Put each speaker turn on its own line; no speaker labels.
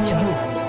Yes.